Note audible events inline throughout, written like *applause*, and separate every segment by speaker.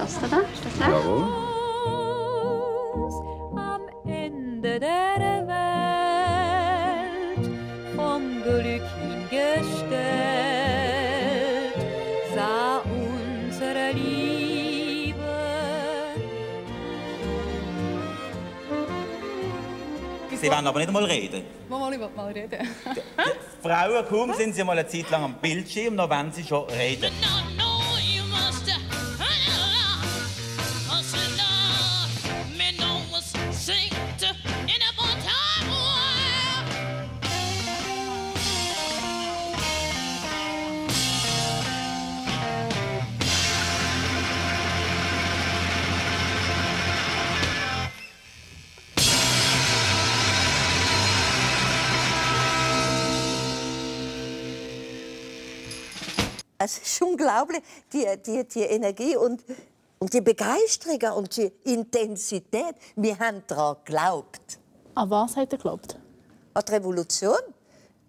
Speaker 1: Das da, ist das recht?
Speaker 2: Jawohl.
Speaker 3: am Ende der Welt vom Glück hingestellt sah unsere Liebe.
Speaker 4: Sie wollen aber nicht mal reden.
Speaker 5: Mama, ich will mal reden.
Speaker 4: Frauen, kaum sind sie mal eine Zeit lang am Bildschirm, noch wenn sie schon reden.
Speaker 6: Unglaublich, die, die, die Energie und, und die Begeisterung und die Intensität. Wir haben daran geglaubt.
Speaker 7: An was hat er geglaubt?
Speaker 6: An die Revolution.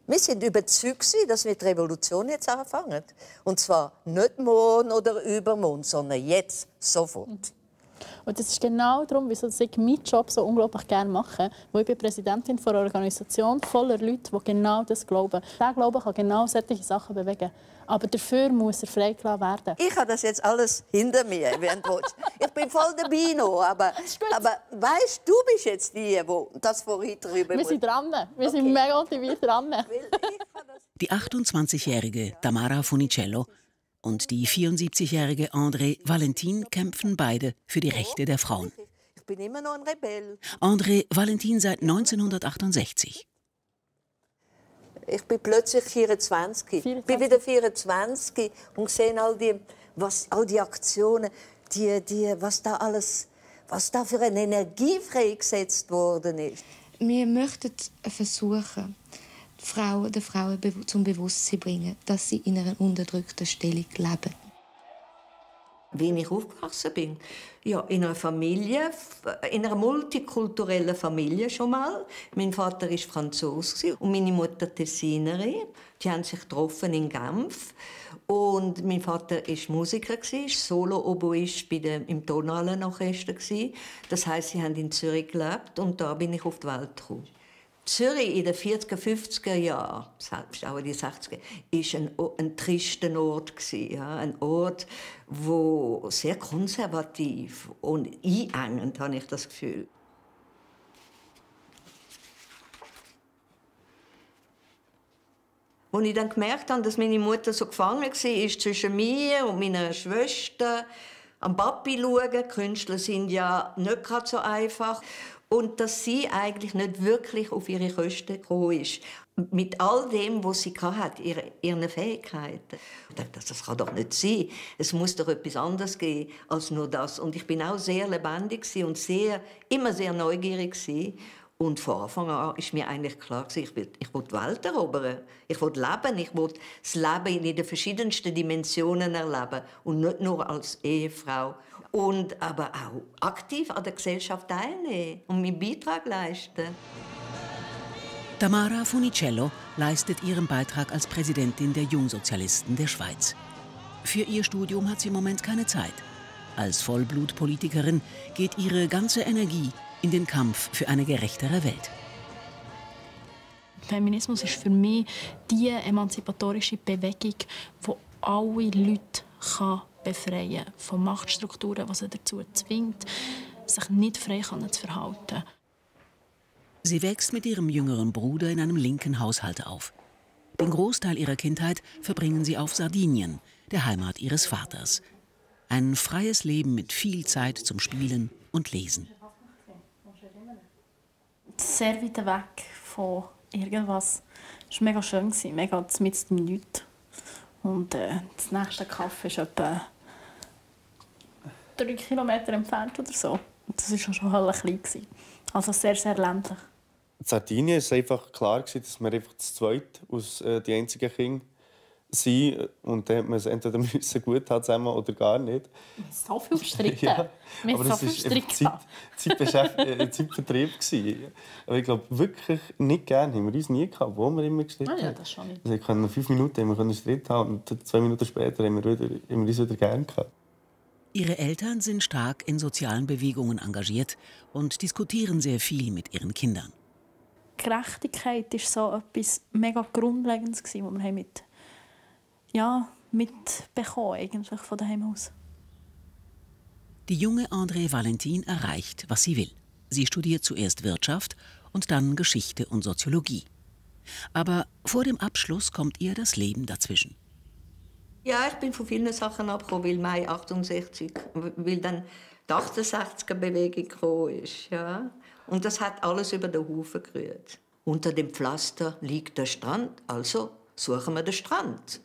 Speaker 6: Wir sind überzeugt, dass wir die Revolution jetzt anfangen. Und zwar nicht morgen oder übermorgen, sondern jetzt, sofort.
Speaker 7: Und das ist genau darum, wieso ich meinen Job so unglaublich gerne mache. Weil ich bin Präsidentin von einer Organisation voller Leute, die genau das glauben. Der Glaube kann genau solche Sachen bewegen. Aber dafür muss er freigelassen werden.
Speaker 6: Ich habe das jetzt alles hinter mir, während du. Ich bin voll dabei noch, aber, *laughs* aber weißt du, bist jetzt die, die das vorhin drüber
Speaker 7: Wir sind dran. Wir sind mega motiviert dran. *laughs*
Speaker 8: Die 28-jährige Tamara Funicello und die 74-jährige André Valentin kämpfen beide für die Rechte der Frauen.
Speaker 6: Ich bin immer noch ein Rebell.
Speaker 8: André Valentin seit 1968.
Speaker 6: Ich bin plötzlich 24. Ich bin wieder 24 und sehe all die, was, all die Aktionen, die, die, was da alles, was da für eine Energie freigesetzt worden ist.
Speaker 9: Wir möchten versuchen, Frauen, den Frauen zum Bewusstsein bringen, dass sie in einer unterdrückten Stellung leben.
Speaker 10: Wie ich aufgewachsen bin. Ja, in einer Familie, in einer multikulturellen Familie schon mal. Mein Vater war Franzose und meine Mutter Tessinerin. Die haben sich getroffen in Genf. Und mein Vater war Musiker, war Solo-Oboist bei dem- im Tonallenorchester. gsi. Das heisst, sie haben in Zürich gelebt und da bin ich auf die Welt gekommen. Zürich in den 40er, 50er Jahren, selbst auch in den 60er, war ein, ein trister Ort. Ja? Ein Ort, wo sehr konservativ und einengend, habe ich das Gefühl. Als ich dann gemerkt habe, dass meine Mutter so gefangen war zwischen mir und meiner Schwester, am Papi schauen. Künstler sind ja nicht gerade so einfach. Und dass sie eigentlich nicht wirklich auf ihre Kosten gekommen ist. Mit all dem, was sie hatte, ihre, ihren Fähigkeiten. Ich dachte, das, kann doch nicht sein. Es muss doch etwas anderes geben als nur das. Und ich bin auch sehr lebendig und sehr, immer sehr neugierig. gewesen. Und von Anfang an ist mir eigentlich klar, ich will, ich will die Welt erobern. Ich will leben. Ich will das Leben in den verschiedensten Dimensionen erleben. Und nicht nur als Ehefrau. Und aber auch aktiv an der Gesellschaft teilnehmen und meinen Beitrag leisten.
Speaker 8: Tamara Funicello leistet ihren Beitrag als Präsidentin der Jungsozialisten der Schweiz. Für ihr Studium hat sie im Moment keine Zeit. Als Vollblutpolitikerin geht ihre ganze Energie in den Kampf für eine gerechtere Welt.
Speaker 7: Feminismus ist für mich die emanzipatorische Bewegung, die alle Leute kann befreien von Machtstrukturen, die sie dazu zwingt, sich nicht frei zu verhalten.
Speaker 8: Sie wächst mit ihrem jüngeren Bruder in einem linken Haushalt auf. Den Großteil ihrer Kindheit verbringen sie auf Sardinien, der Heimat ihres Vaters. Ein freies Leben mit viel Zeit zum Spielen und Lesen.
Speaker 7: Sehr weit weg von irgendwas. Es war mega schön, mega mit dem Nichts. Und äh, das nächste Kaffee ist etwa drei Kilometer entfernt oder so. Und das war schon ein klein. gewesen. Also sehr, sehr ländlich.
Speaker 2: In Sardinien war einfach klar, dass wir einfach zu zweit aus äh, die einzigen Kinder sind. Und dann hat man es entweder *laughs* müssen gut haben zusammen oder gar nicht.
Speaker 7: So viel gestritten. *laughs*
Speaker 2: Ja,
Speaker 7: Wir
Speaker 2: aber
Speaker 7: haben
Speaker 2: das
Speaker 7: so viel Streit
Speaker 2: Zeit, Zeitbeschäft- äh, Zeitvertrieb. gewesen. Aber ich glaube, wirklich nicht gerne haben wir uns nie gehabt, wo wir immer gestritten
Speaker 7: Ah ja,
Speaker 2: haben.
Speaker 7: das schon nicht.
Speaker 2: Also, wir können fünf Minuten haben wir können Streit haben und zwei Minuten später haben wir, wieder, haben wir uns wieder gerne gehabt.
Speaker 8: Ihre Eltern sind stark in sozialen Bewegungen engagiert und diskutieren sehr viel mit ihren Kindern.
Speaker 7: Gerechtigkeit ist so etwas mega Grundlegendes, was wir haben mit, ja, mitbekommen eigentlich von daheim aus.
Speaker 8: Die junge André Valentin erreicht, was sie will. Sie studiert zuerst Wirtschaft und dann Geschichte und Soziologie. Aber vor dem Abschluss kommt ihr das Leben dazwischen.
Speaker 11: Ja, ich bin von vielen Sachen abgekommen, weil Mai 68, weil dann die 68er-Bewegung gekommen ist. Ja. Und das hat alles über den Haufen gerührt. Unter dem Pflaster liegt der Strand, also suchen wir den Strand.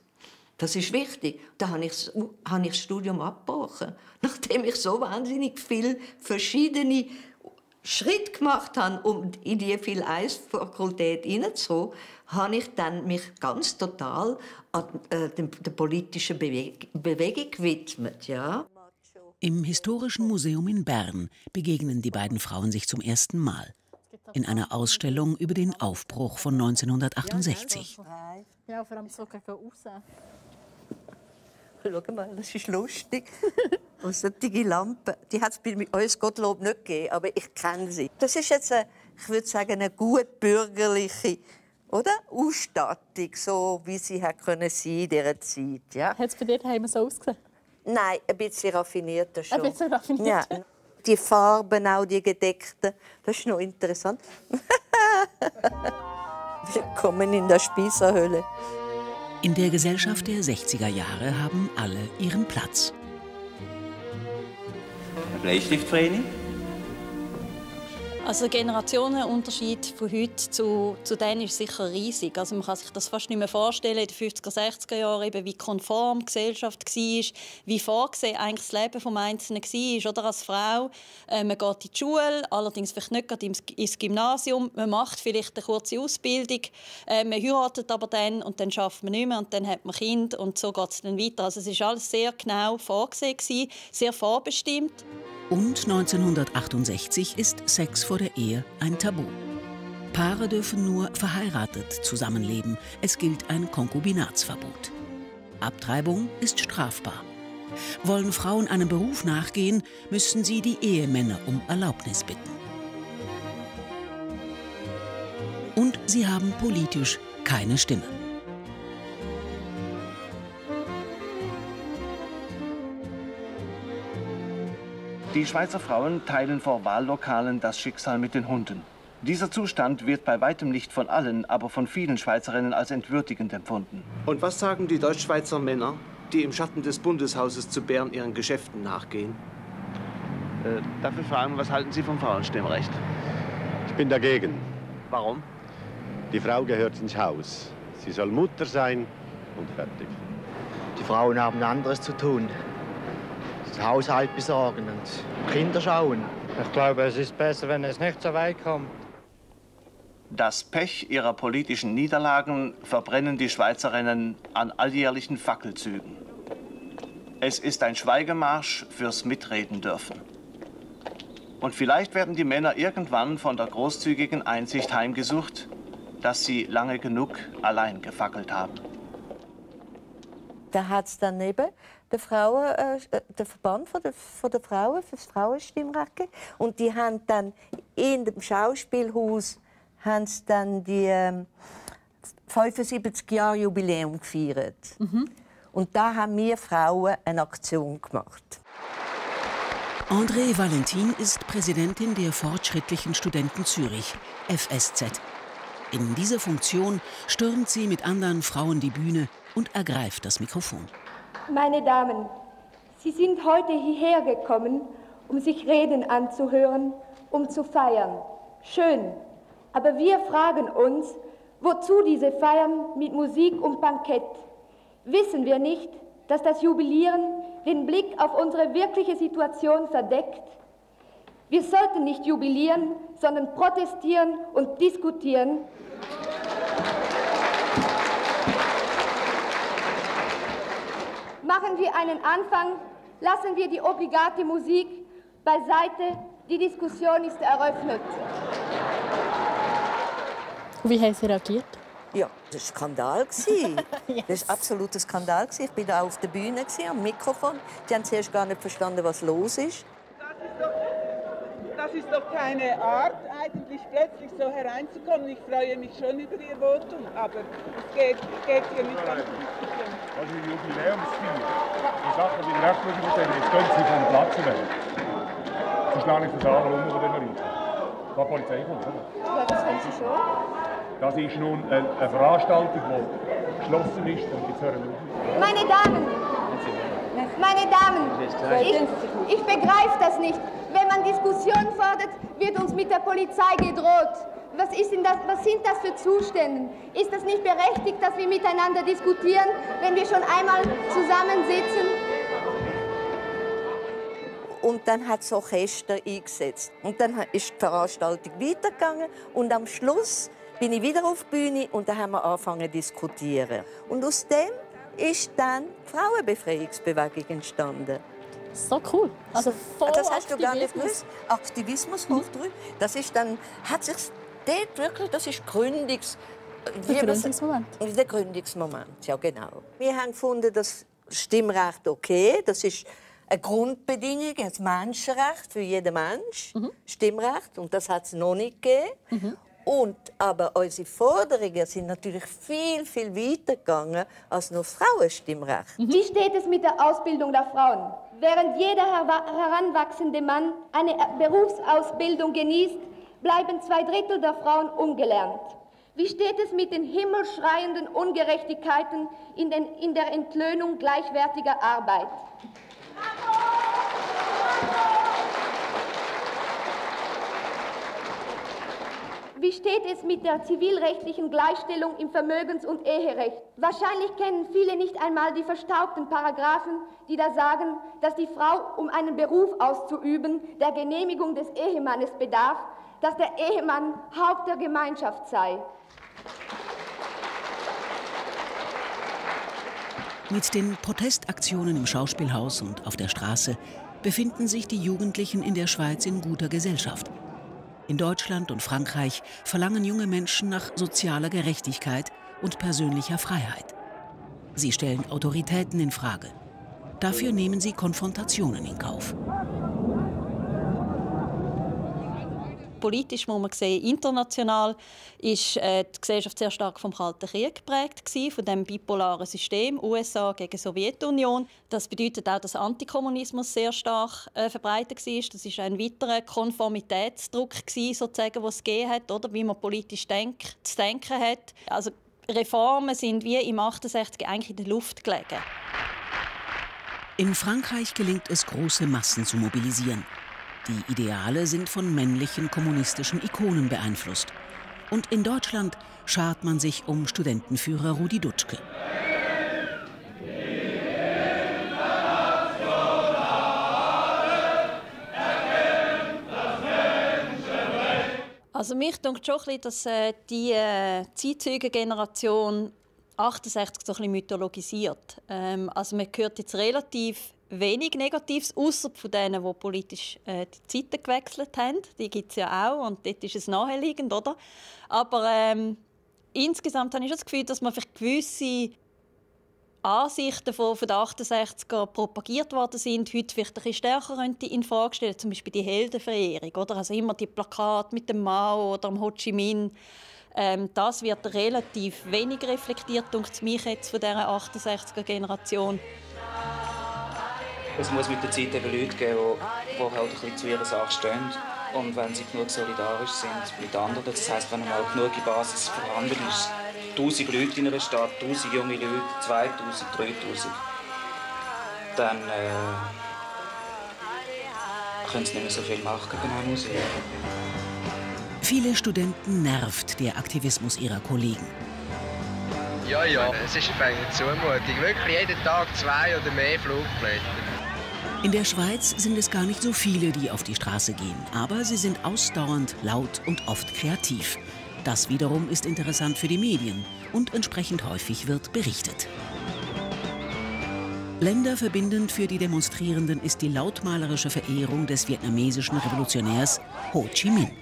Speaker 11: Das ist wichtig. Da habe ich, habe ich das Studium abgebrochen. *laughs* Nachdem ich so wahnsinnig viele verschiedene Schritte gemacht habe, um in die viel Fakultät hineinzukommen, habe ich dann mich ganz total an äh, der politischen Beweg Bewegung gewidmet. Ja.
Speaker 8: Im Historischen Museum in Bern begegnen die beiden Frauen sich zum ersten Mal. In einer Ausstellung über den Aufbruch von 1968.
Speaker 7: Ja, vor allem so gegen außen.
Speaker 10: Schau mal, das ist lustig. *laughs* Und solche Lampen, die hat es bei uns Gottlob nicht gegeben, aber ich kenne sie. Das ist jetzt, eine, ich würde sagen, eine gut bürgerliche oder? Ausstattung, so wie sie hat können sein in dieser Zeit. Ja?
Speaker 7: Hat es bei dir daheim so ausgesehen?
Speaker 10: Nein, ein bisschen raffinierter schon.
Speaker 7: Ein bisschen raffinierter.
Speaker 10: Ja. Die Farben, auch die gedeckten, das ist noch interessant. *laughs* Willkommen in der Spießerhöhle.
Speaker 8: In der Gesellschaft der 60er Jahre haben alle ihren Platz.
Speaker 4: Ein Bleistift, Vreni?
Speaker 12: Also der Generationenunterschied von heute zu, zu denen ist sicher riesig. Also man kann sich das fast nicht mehr vorstellen in den 50er, 60er Jahren, eben, wie konform die Gesellschaft war, wie vorgesehen eigentlich das Leben des Einzelnen war. Oder als Frau, äh, man geht in die Schule, allerdings vielleicht nicht gerade ins Gymnasium, man macht vielleicht eine kurze Ausbildung, äh, man heiratet aber dann und dann schafft man nicht mehr und dann hat man Kind und so geht es dann weiter. Also es war alles sehr genau vorgesehen, sehr vorbestimmt.
Speaker 8: Und 1968 ist Sex vor der Ehe ein Tabu. Paare dürfen nur verheiratet zusammenleben. Es gilt ein Konkubinatsverbot. Abtreibung ist strafbar. Wollen Frauen einem Beruf nachgehen, müssen sie die Ehemänner um Erlaubnis bitten. Und sie haben politisch keine Stimme.
Speaker 13: Die Schweizer Frauen teilen vor Wahllokalen das Schicksal mit den Hunden. Dieser Zustand wird bei weitem nicht von allen, aber von vielen Schweizerinnen als entwürdigend empfunden.
Speaker 14: Und was sagen die Deutschschweizer Männer, die im Schatten des Bundeshauses zu Bern ihren Geschäften nachgehen?
Speaker 13: Äh, darf ich fragen, was halten Sie vom Frauenstimmrecht?
Speaker 15: Ich bin dagegen.
Speaker 14: Warum?
Speaker 15: Die Frau gehört ins Haus. Sie soll Mutter sein und fertig.
Speaker 16: Die Frauen haben anderes zu tun. Das Haushalt besorgen und Kinder schauen.
Speaker 17: Ich glaube, es ist besser, wenn es nicht so weit kommt.
Speaker 13: Das Pech ihrer politischen Niederlagen verbrennen die Schweizerinnen an alljährlichen Fackelzügen. Es ist ein Schweigemarsch fürs Mitreden dürfen. Und vielleicht werden die Männer irgendwann von der großzügigen Einsicht heimgesucht, dass sie lange genug allein gefackelt haben.
Speaker 10: Da hat es daneben der, Frauen, äh, der Verband von der, von der Frauen für das Frauenstimmrecht und die haben dann in dem Schauspielhaus haben sie dann die ähm, 75 Jahre Jubiläum gefeiert. Mhm. Und da haben wir Frauen eine Aktion gemacht.
Speaker 8: André Valentin ist Präsidentin der Fortschrittlichen Studenten Zürich, FSZ. In dieser Funktion stürmt sie mit anderen Frauen die Bühne und ergreift das Mikrofon.
Speaker 18: Meine Damen, Sie sind heute hierher gekommen, um sich Reden anzuhören, um zu feiern. Schön. Aber wir fragen uns, wozu diese Feiern mit Musik und Bankett? Wissen wir nicht, dass das Jubilieren den Blick auf unsere wirkliche Situation verdeckt? Wir sollten nicht jubilieren, sondern protestieren und diskutieren. Machen wir einen Anfang, lassen wir die obligate Musik beiseite, die Diskussion ist eröffnet.
Speaker 7: Und wie haben Sie reagiert?
Speaker 10: Ja, das war ein Skandal. gewesen. *laughs* Das war absolut ein Skandal. Ich war da auf der Bühne am Mikrofon. Die haben zuerst gar nicht verstanden, was los ist.
Speaker 19: Das ist doch keine Art, eigentlich plötzlich so hereinzukommen. Ich freue mich schon über Ihr Votum, aber es geht, geht hier nicht die Diskussion.
Speaker 20: Also Jubiläumsfeier. Die Sachen, die wir recht sehen, jetzt gehen Sie vom Platz weg. Sie schlagen nicht Saal um oder den Riesen. Die Polizei kommt, oder?
Speaker 18: Ja, das haben Sie schon.
Speaker 20: Das ist nun eine, eine Veranstaltung, die geschlossen ist und jetzt hören wir auf.
Speaker 18: Meine Damen, meine Damen, ich, ich begreife das nicht. Wenn man Diskussion fordert, wird uns mit der Polizei gedroht. Was, ist denn das, was sind das für Zustände? Ist das nicht berechtigt, dass wir miteinander diskutieren, wenn wir schon einmal zusammensitzen?
Speaker 10: Und dann hat das Orchester eingesetzt. Und dann ist die Veranstaltung weitergegangen. Und am Schluss bin ich wieder auf die Bühne und dann haben wir angefangen zu diskutieren. Und aus dem ist dann die Frauenbefreiungsbewegung entstanden.
Speaker 7: So cool. Also voll
Speaker 10: das hast du gar nicht
Speaker 7: Aktivismus.
Speaker 10: gewusst. Aktivismus hoch drüber. Das ist dann, hat sich dort wirklich, das ist Gründungs...
Speaker 7: Der Gründungsmoment.
Speaker 10: Der Gründungsmoment, ja genau. Wir haben gefunden, das Stimmrecht okay, das ist eine Grundbedingung, ein Menschenrecht für jeden Mensch, Stimmrecht, und das hat es noch nicht gegeben. Und, aber unsere Forderungen sind natürlich viel, viel weiter gegangen als nur Frauenstimmrecht.
Speaker 18: Wie steht es mit der Ausbildung der Frauen? Während jeder heranwachsende Mann eine Berufsausbildung genießt, bleiben zwei Drittel der Frauen ungelernt. Wie steht es mit den himmelschreienden Ungerechtigkeiten in, den, in der Entlöhnung gleichwertiger Arbeit? Wie steht es mit der zivilrechtlichen Gleichstellung im Vermögens- und Eherecht? Wahrscheinlich kennen viele nicht einmal die verstaubten Paragraphen, die da sagen, dass die Frau, um einen Beruf auszuüben, der Genehmigung des Ehemannes bedarf, dass der Ehemann Haupt der Gemeinschaft sei.
Speaker 8: Mit den Protestaktionen im Schauspielhaus und auf der Straße befinden sich die Jugendlichen in der Schweiz in guter Gesellschaft. In Deutschland und Frankreich verlangen junge Menschen nach sozialer Gerechtigkeit und persönlicher Freiheit. Sie stellen Autoritäten in Frage. Dafür nehmen sie Konfrontationen in Kauf.
Speaker 12: Politisch muss man sehen, international ist äh, die Gesellschaft sehr stark vom Kalten Krieg geprägt gewesen, von dem bipolaren System USA gegen Sowjetunion. Das bedeutet auch, dass Antikommunismus sehr stark äh, verbreitet war. Das ist ein weiterer Konformitätsdruck gewesen, sozusagen, was es gegeben hat, oder wie man politisch denk zu denken hat. Also Reformen sind wie im 68 eigentlich in der Luft gelegen.
Speaker 8: In Frankreich gelingt es, große Massen zu mobilisieren. Die Ideale sind von männlichen kommunistischen Ikonen beeinflusst. Und in Deutschland schart man sich um Studentenführer Rudi Dutschke.
Speaker 12: Also mich denkt schon, dass äh, die äh, Zeitzeugengeneration 68 so ein bisschen mythologisiert. Ähm, also man hört jetzt relativ wenig Negatives, außer von denen, die politisch äh, die Zeiten gewechselt haben. Die gibt es ja auch und dort ist es naheliegend, oder? Aber ähm, insgesamt habe ich das Gefühl, dass man vielleicht gewisse Ansichten von, von den 68er propagiert worden sind, heute vielleicht ein bisschen stärker könnte in Frage stellen, zum Beispiel die Heldenverehrung, oder? Also immer die Plakate mit dem Mao oder dem Ho Chi Minh. Ähm, das wird relativ wenig reflektiert, denkt mich jetzt von dieser 68er Generation.
Speaker 21: Es muss mit der Zeit eben Leute geben, die, die halt ein bisschen zu ihrer Sache stehen. Und wenn sie genug solidarisch sind mit anderen, das heisst, wenn mal genug die Basis vorhanden ist, 1000 Leute in einer Stadt, 1000 junge Leute, 2000, 3000, dann äh, können sie nicht mehr so viel machen gegen eine Musik.
Speaker 8: Viele Studenten nervt der Aktivismus ihrer Kollegen.
Speaker 22: Ja, ja, es ist eine Zumutung. Wirklich jeden Tag zwei oder mehr Flugblätter.
Speaker 8: In der Schweiz sind es gar nicht so viele, die auf die Straße gehen, aber sie sind ausdauernd, laut und oft kreativ. Das wiederum ist interessant für die Medien und entsprechend häufig wird berichtet. Länderverbindend für die Demonstrierenden ist die lautmalerische Verehrung des vietnamesischen Revolutionärs Ho Chi Minh.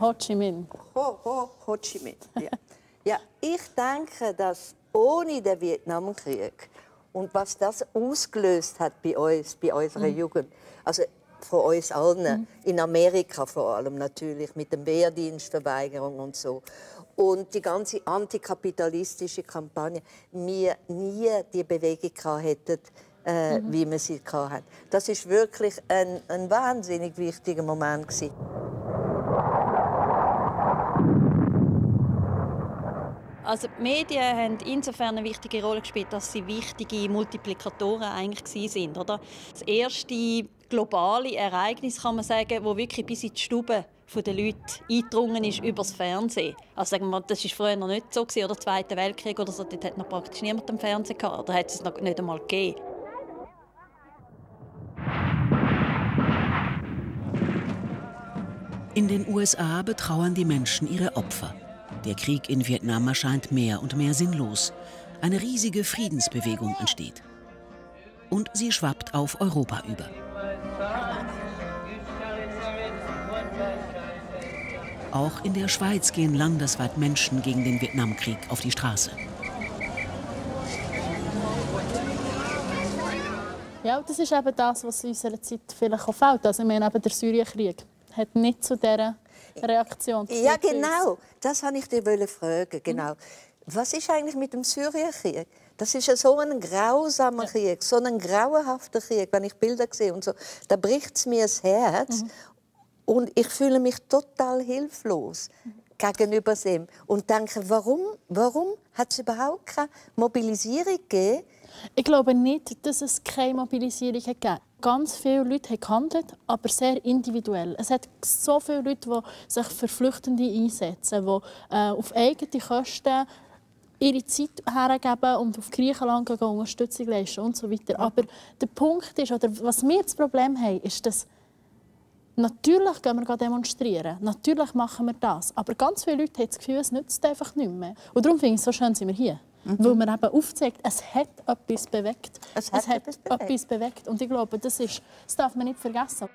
Speaker 7: Ho Chi Minh.
Speaker 10: Ho, ho, Ho Chi Minh. Ja. *laughs* ja, ich denke, dass ohne den Vietnamkrieg und was das ausgelöst hat bei uns, bei unserer
Speaker 7: Mhm.
Speaker 10: Jugend, also von uns allen, in Amerika vor allem natürlich, mit dem Wehrdienstverweigerung und so. Und die ganze antikapitalistische Kampagne, wir nie die Bewegung gehabt hätten, äh,
Speaker 7: Mhm.
Speaker 10: wie wir sie gehabt haben. Das ist wirklich ein, ein wahnsinnig wichtiger Moment gewesen.
Speaker 12: Also die Medien haben insofern eine wichtige Rolle gespielt, dass sie wichtige Multiplikatoren eigentlich sind, oder? Das erste globale Ereignis kann man sagen, wo wirklich bis in die Stube der Leute eingedrungen ist über das Fernsehen. Also sagen wir, das ist früher noch nicht so gewesen, oder Zweiter Weltkrieg oder so, dort hat noch praktisch niemand am Fernsehen gehabt, oder hat es noch nicht einmal gegeben.
Speaker 8: In den USA betrauern die Menschen ihre Opfer. Der Krieg in Vietnam erscheint mehr und mehr sinnlos. Eine riesige Friedensbewegung entsteht. Und sie schwappt auf Europa über. Auch in der Schweiz gehen landesweit Menschen gegen den Vietnamkrieg auf die Straße.
Speaker 7: Ja, das ist eben das, was in unserer Zeit vielleicht auch fehlt. Also, ich meine, eben der Syrienkrieg hat nicht zu dieser Reaktion
Speaker 10: Ja, genau. Das wollte ich dir fragen. Genau. Was ist eigentlich mit dem Syrienkrieg? Das ist ja so ein grausamer Krieg, so ein grauenhafter Krieg. Wenn ich Bilder sehe und so, da bricht es mir das Herz. Und ich fühle mich total hilflos gegenüber dem. Und denke, warum, warum hat es überhaupt keine Mobilisierung gegeben?
Speaker 7: Ich glaube nicht, dass es keine Mobilisierung hat gegeben Ganz viele Leute haben gehandelt, aber sehr individuell. Es hat so viele Leute, die sich für Flüchtende einsetzen, die äh, auf eigene Kosten ihre Zeit hergeben und auf Griechenland gehen, Unterstützung leisten und so weiter. Aber der Punkt ist, oder was wir das Problem haben, ist, dass Natürlich gehen wir demonstrieren, natürlich machen wir das. Aber ganz viele Leute haben das Gefühl, es nützt einfach nicht mehr. Und darum finde ich es so schön, sind wir hier. Weil man eben aufzeigt, es hat etwas bewegt.
Speaker 10: Es hat etwas bewegt.
Speaker 7: etwas bewegt. Und ich glaube, das, ist, das darf man nicht vergessen.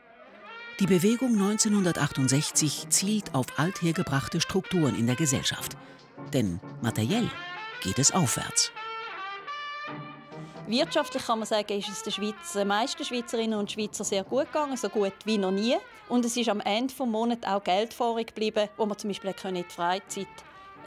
Speaker 8: Die Bewegung 1968 zielt auf althergebrachte Strukturen in der Gesellschaft. Denn materiell geht es aufwärts.
Speaker 12: Wirtschaftlich kann man sagen, ist es den, Schweiz, den meisten Schweizerinnen und Schweizer sehr gut gegangen, so gut wie noch nie. Und es ist am Ende des Monats auch Geld vorig geblieben, wo man zum Beispiel in die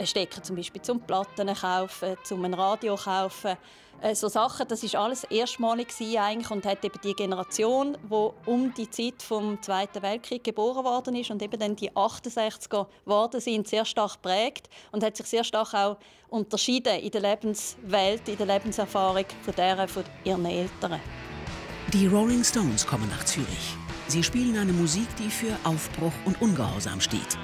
Speaker 12: Freizeit stecken, zum Beispiel zum Platten kaufen, zum ein Radio kaufen. Äh, So Sachen, das ist alles erstmalig eigentlich und hat eben die Generation, wo um die Zeit vom Zweiten Weltkrieg geboren worden ist und eben dann die 68er geworden sind, sehr stark prägt und hat sich sehr stark auch unterschieden in der Lebenswelt, in der Lebenserfahrung von der von ihren Eltern.
Speaker 8: Die Rolling Stones kommen nach Zürich. Sie spielen eine Musik, die für Aufbruch und Ungehorsam steht.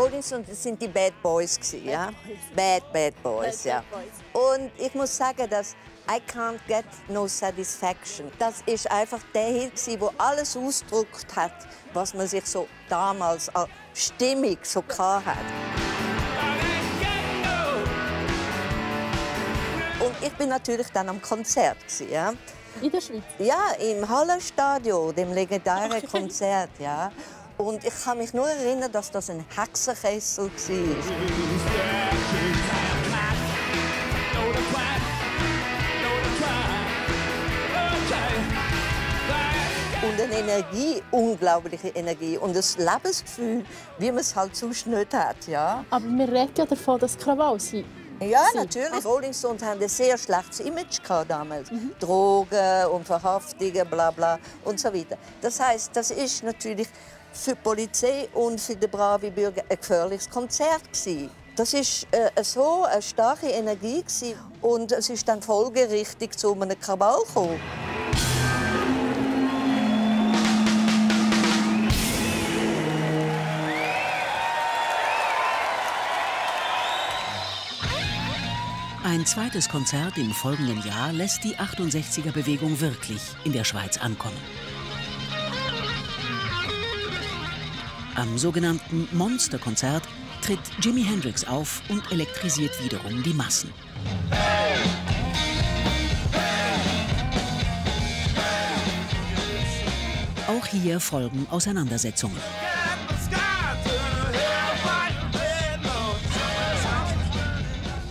Speaker 10: Rolling Stones das sind die Bad Boys gewesen, ja? Bad, Bad Boys, ja. Und ich muss sagen, dass I Can't Get No Satisfaction, das ist einfach der Hit gewesen, wo alles ausgedrückt hat, was man sich so damals an Stimmung so gehabt hat. Und ich bin natürlich dann am Konzert gewesen, ja.
Speaker 7: In der Schweiz?
Speaker 10: Ja, im Hallenstadion, dem legendären Konzert, ja. Und ich kann mich nur erinnern, dass das ein Hexenkessel war. Und eine Energie, unglaubliche Energie und das Lebensgefühl, wie man es halt sonst nicht hat, ja.
Speaker 7: Aber wir reden ja davon, dass Krawall sind.
Speaker 10: Ja, natürlich. Rolling Stones haben ein sehr schlechtes Image gehabt damals. Drogen und Verhaftungen, bla bla und so weiter. Das heißt, das ist natürlich für die Polizei und für den braven Bürger ein gefährliches Konzert gewesen. Das ist äh, so eine starke Energie gewesen. und es ist dann folgerichtig zu einem Krawall gekommen.
Speaker 8: Ein zweites Konzert im folgenden Jahr lässt die 68er-Bewegung wirklich in der Schweiz ankommen. Am sogenannten Monster-Konzert tritt Jimi Hendrix auf und elektrisiert wiederum die Massen. Auch hier folgen Auseinandersetzungen.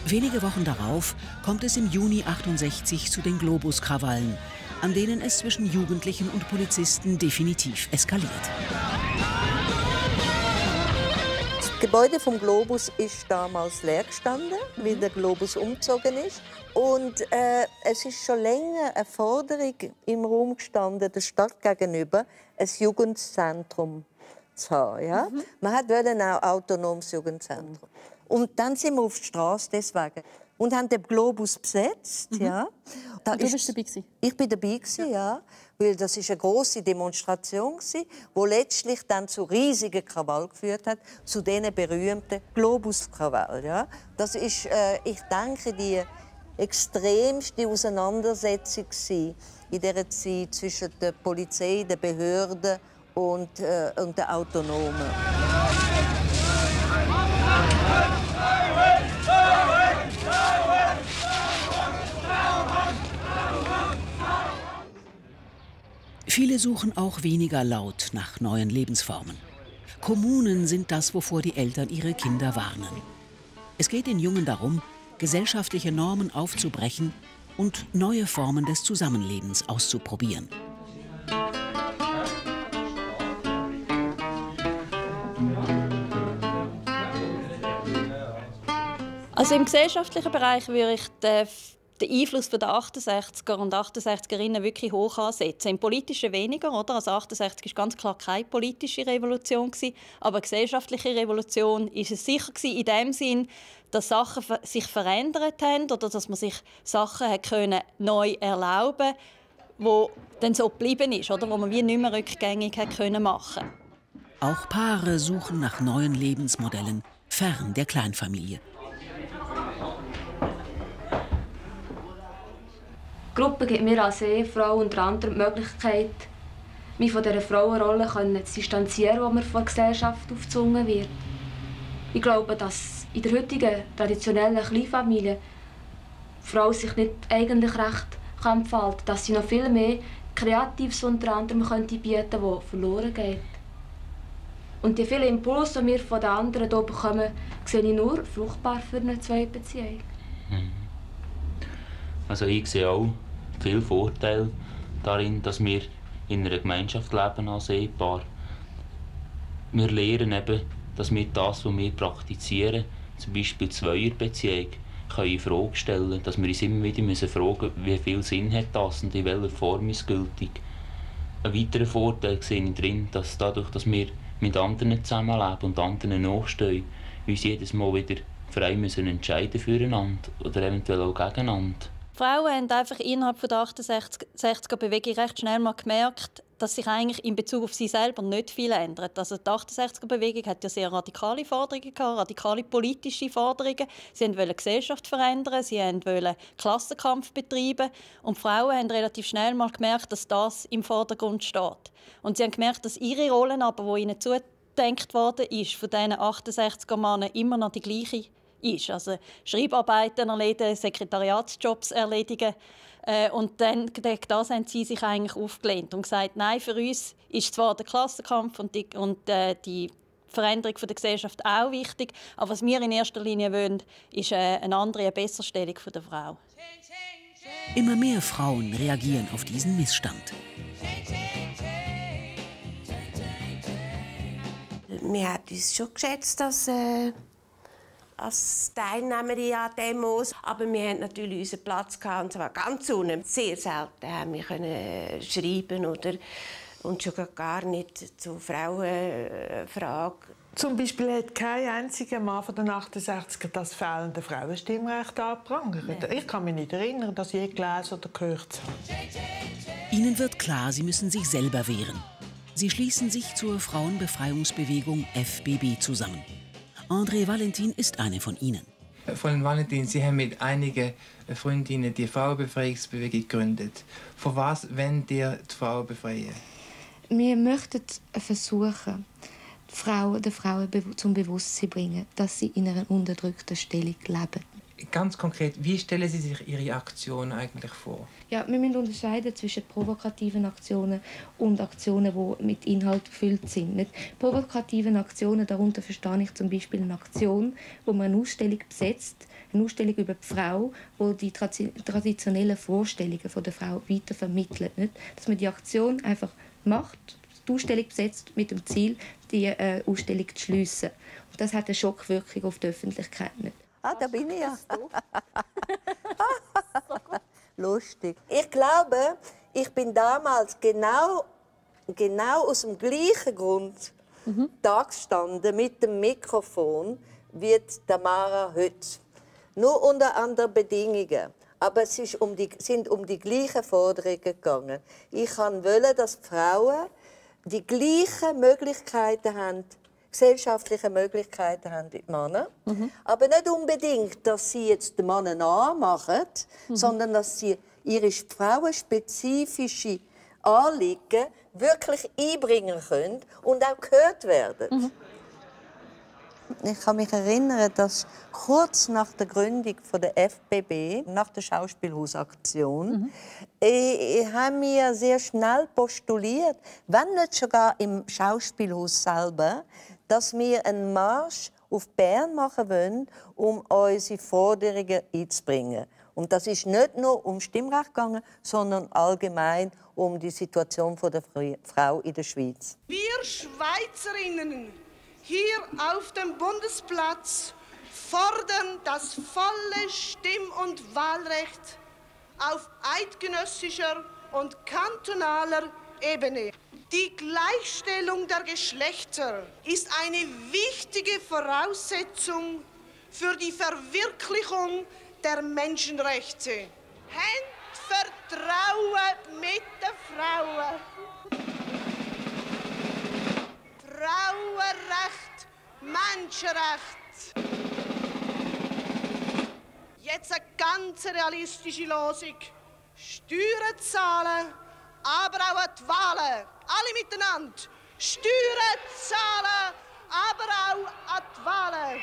Speaker 8: Wenige Wochen darauf kommt es im Juni 68 zu den Globus-Krawallen, an denen es zwischen Jugendlichen und Polizisten definitiv eskaliert.
Speaker 10: Das Gebäude vom Globus ist damals leer gestanden, weil der Globus umgezogen ist. Und äh, es ist schon länger eine Forderung im Raum gestanden, der Stadt gegenüber, ein Jugendzentrum zu haben. Ja? Man hat wollte auch autonomes Jugendzentrum. Und dann sind wir auf die Straße deswegen und haben den Globus besetzt.
Speaker 7: Mhm.
Speaker 10: Ja. Da
Speaker 7: du
Speaker 10: ist-
Speaker 7: bist dabei gewesen?
Speaker 10: Ich bin dabei gewesen, ja. Weil das ist eine große Demonstration gsi, wo letztlich dann zu riesigen Krawall geführt hat, zu diesen berühmten Globus-Krawall. Ja. Das ist, äh, ich denke, die extremste Auseinandersetzung in dieser Zeit zwischen der Polizei, den Behörden und, äh, und den Autonomen.
Speaker 8: Viele suchen auch weniger laut nach neuen Lebensformen. Kommunen sind das, wovor die Eltern ihre Kinder warnen. Es geht den Jungen darum, gesellschaftliche Normen aufzubrechen und neue Formen des Zusammenlebens auszuprobieren.
Speaker 12: Also im gesellschaftlichen Bereich würde ich den, den Einfluss der 68er und 68erinnen wirklich hoch ansetzen. Im politischen weniger, oder? Also 68 ist ganz klar keine politische Revolution gewesen, aber gesellschaftliche Revolution ist es sicher gewesen, in dem Sinn, dass Sachen sich verändert haben oder dass man sich Sachen hat können neu erlauben, wo dann so geblieben ist, oder? Wo man wie nicht mehr rückgängig hat können machen.
Speaker 8: Auch Paare suchen nach neuen Lebensmodellen fern der Kleinfamilie.
Speaker 23: Die Gruppe gibt mir als Ehefrau unter anderem die Möglichkeit, mich von dieser Frauenrolle zu distanzieren, die mir von der Gesellschaft aufgezwungen wird. Ich glaube, dass in der heutigen traditionellen Kleinfamilie die Frau sich nicht eigentlich recht kann entfalten dass sie noch viel mehr Kreatives unter anderem könnte bieten könnte, das verloren geht. Und die vielen Impulse, die wir von den anderen hier bekommen, sehe ich nur fruchtbar für eine Zweitbeziehung.
Speaker 24: Also ich sehe auch viel Vorteile darin, dass wir in einer Gemeinschaft leben als Ehepaar. Wir lernen eben, dass wir das, was wir praktizieren, zum Beispiel Zweierbeziehung, können in Frage stellen, dass wir uns immer wieder müssen fragen wie viel Sinn hat das und in welcher Form ist es gültig. Ein weiterer Vorteil sehe ich drin, dass dadurch, dass wir mit anderen zusammenleben und anderen nachstehen, uns jedes Mal wieder frei müssen entscheiden füreinander oder eventuell auch gegeneinander.
Speaker 12: Frauen haben einfach innerhalb von der 68er-Bewegung recht schnell mal gemerkt, dass sich eigentlich in Bezug auf sie selber nicht viel ändert. Also die 68er-Bewegung hat ja sehr radikale Forderungen gehabt, radikale politische Forderungen. Sie wollten die Gesellschaft verändern, sie wollten Klassenkampf betreiben und die Frauen haben relativ schnell mal gemerkt, dass das im Vordergrund steht. Und sie haben gemerkt, dass ihre Rollen aber, wo ihnen zugedenkt worden ist, von diesen 68er Männern immer noch die gleiche ist. Also Schreibarbeiten erledigen, Sekretariatsjobs erledigen. Äh, und dann gegen das haben sie sich eigentlich aufgelehnt und gesagt, nein, für uns ist zwar der Klassenkampf und die, und, äh, die Veränderung von der Gesellschaft auch wichtig, aber was wir in erster Linie wollen, ist äh, eine andere, eine Besserstellung von der Frau.
Speaker 8: Immer mehr Frauen reagieren auf diesen Missstand.
Speaker 25: Wir haben uns schon geschätzt als, äh, als Teilnehmerin an Demos, aber wir hatten natürlich unseren Platz gehabt, und zwar ganz unten. Sehr selten haben wir können äh, schreiben oder und schon gar nicht zu Frauenfrage.
Speaker 26: Zum Beispiel hat kein einziger Mann von den 68er das fehlende Frauenstimmrecht angeprangert. Ich kann mich nicht erinnern, das je gelesen oder gehört zu haben.
Speaker 8: Ihnen wird klar, sie müssen sich selber wehren. Sie schließen sich zur Frauenbefreiungsbewegung FBB zusammen. André Valentin ist eine von ihnen.
Speaker 27: Fräulein Valentin, Sie haben mit einigen Freundinnen die Frauenbefreiungsbewegung gegründet. Von was wollen ihr die Frauen befreien?
Speaker 9: Wir möchten versuchen, die Frauen, den Frauen zum Bewusstsein bringen, dass sie in einer unterdrückten Stellung leben.
Speaker 27: ganz konkret, wie stellen Sie sich Ihre Aktion eigentlich vor?
Speaker 9: Ja, wir müssen unterscheiden zwischen provokativen Aktionen und Aktionen, die mit Inhalt gefüllt sind. Nicht? Provokativen Aktionen, darunter verstehe ich zum Beispiel eine Aktion, wo man eine Ausstellung besetzt, eine Ausstellung über die Frau, wo die traditionellen Vorstellungen von der Frau weiter vermittelt. Nicht? Dass man die Aktion einfach macht, die Ausstellung besetzt mit dem Ziel, die äh, Ausstellung zu schliessen. Und das hat eine Schockwirkung auf die Öffentlichkeit nicht.
Speaker 10: Ah, da bin ich ja. Lustig. Ich glaube, ich bin damals genau, genau aus dem gleichen Grund mhm. da gestanden mit dem Mikrofon wie Tamara heute. Nur unter anderen Bedingungen. Aber es ist um die, sind um die gleichen Forderungen gegangen. Ich wollte, dass Frauen die gleichen Möglichkeiten haben gesellschaftliche Möglichkeiten haben die Männer. Mhm. Aber nicht unbedingt, dass sie jetzt den Mann nachmachen, mhm. sondern dass sie ihre frauenspezifische Anliegen wirklich einbringen können und auch gehört werden. Mhm. Ich kann mich erinnern, dass kurz nach der Gründung der FBB, nach der Schauspielhausaktion, mhm. haben wir sehr schnell postuliert, wenn nicht sogar im Schauspielhaus selber, dass wir einen Marsch auf Bern machen wollen, um unsere Forderungen einzubringen. Und das ist nicht nur um Stimmrecht gegangen, sondern allgemein um die Situation der Frau in der Schweiz.
Speaker 28: Wir Schweizerinnen hier auf dem Bundesplatz fordern das volle Stimm- und Wahlrecht auf eidgenössischer und kantonaler Ebene. Die Gleichstellung der Geschlechter ist eine wichtige Voraussetzung für die Verwirklichung der Menschenrechte. Habt Vertrauen mit den Frauen. Frauenrecht, Menschenrecht. Jetzt eine ganz realistische Losung. Steuern zahlen, aber auch an die Wahlen alle miteinander. Steuern zahlen, aber auch an die Wahlen.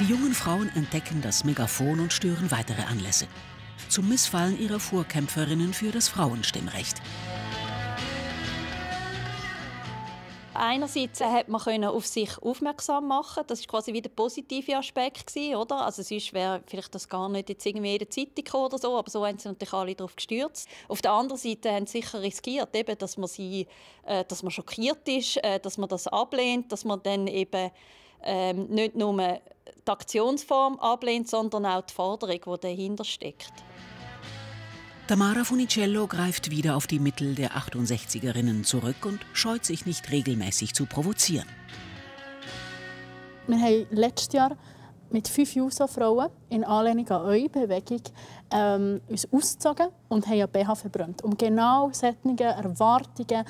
Speaker 8: Die jungen Frauen entdecken das Megafon und stören weitere Anlässe. Zum Missfallen ihrer Vorkämpferinnen für das Frauenstimmrecht.
Speaker 12: Einerseits hat man auf sich aufmerksam machen Das ist quasi wieder der positive Aspekt gewesen, oder? Also sonst wäre vielleicht das gar nicht jetzt irgendwie in der Zeitung oder so, aber so haben sie natürlich alle darauf gestürzt. Auf der anderen Seite haben sie sicher riskiert, eben, dass man sie, äh, dass man schockiert ist, äh, dass man das ablehnt, dass man dann eben ähm, nicht nur die Aktionsform ablehnt, sondern auch die Forderung, die dahinter steckt.
Speaker 8: Tamara Funicello greift wieder auf die Mittel der 68erinnen zurück und scheut sich nicht regelmäßig zu provozieren.
Speaker 7: Wir haben letztes Jahr mit fünf Juso-Frauen in Anlehnung an eure Bewegung ähm, uns ausgezogen und haben BH verbrannt, um genau solche Erwartungen